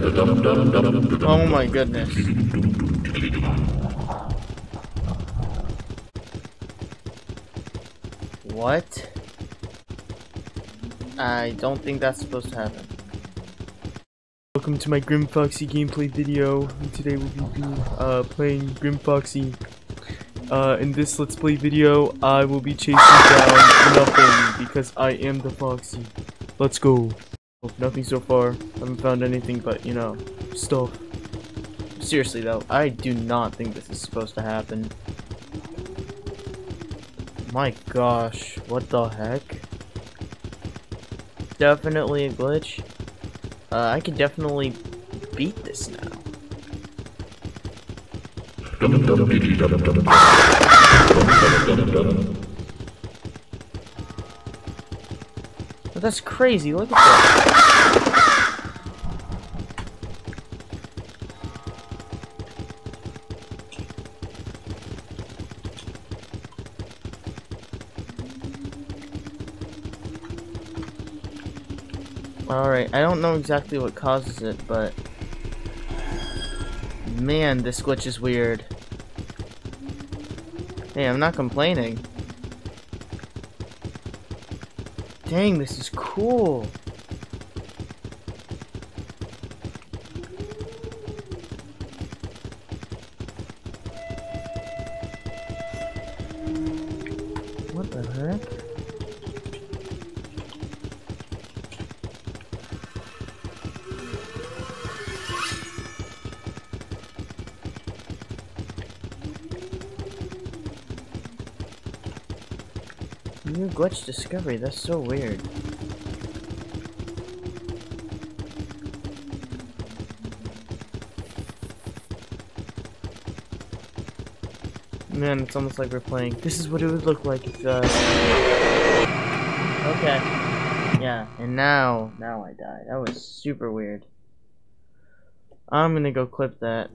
Oh my goodness. What? I don't think that's supposed to happen. Welcome to my Grim Foxy gameplay video. Today we'll be uh, playing Grim Foxy. Uh, in this Let's Play video, I will be chasing down nothing because I am the Foxy. Let's go. Oh, nothing so far. Haven't found anything but, you know, stuff. Seriously though, I do not think this is supposed to happen. My gosh, what the heck? Definitely a glitch. Uh, I can definitely beat this now. But that's crazy, look at that. Alright, I don't know exactly what causes it, but... Man, this glitch is weird. Hey, I'm not complaining. Dang, this is cool. What the heck? New glitch discovery, that's so weird. Man, it's almost like we're playing. This is what it would look like if, uh... Okay. Yeah, and now, now I die. That was super weird. I'm gonna go clip that.